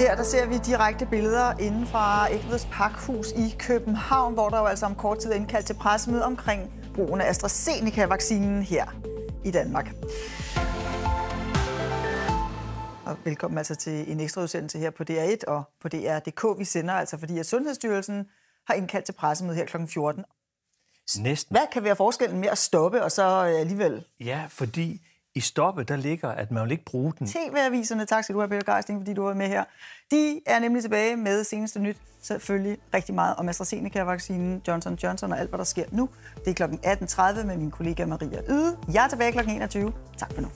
Her der ser vi direkte billeder inden fra Egtved's Pakhus i København, hvor der jo altså om kort tid er indkaldt til pressemøde omkring brugen af AstraZeneca-vaccinen her i Danmark. Og velkommen altså til en ekstra udsendelse her på DR1 og på DR.dk. Vi sender altså, fordi at Sundhedsstyrelsen har indkaldt til pressemøde her kl. 14. Næsten. Hvad kan være forskellen med at stoppe og så øh, alligevel Ja, fordi i stoppet, der ligger, at man vil ikke bruge den. TV-aviserne, tak skal du have, Peter Geisling, fordi du var med her. De er nemlig tilbage med seneste nyt, selvfølgelig rigtig meget om AstraZeneca-vaccinen, Johnson Johnson og alt, hvad der sker nu. Det er kl. 18.30 med min kollega Maria Yde. Jeg er tilbage kl. 21. Tak for nu.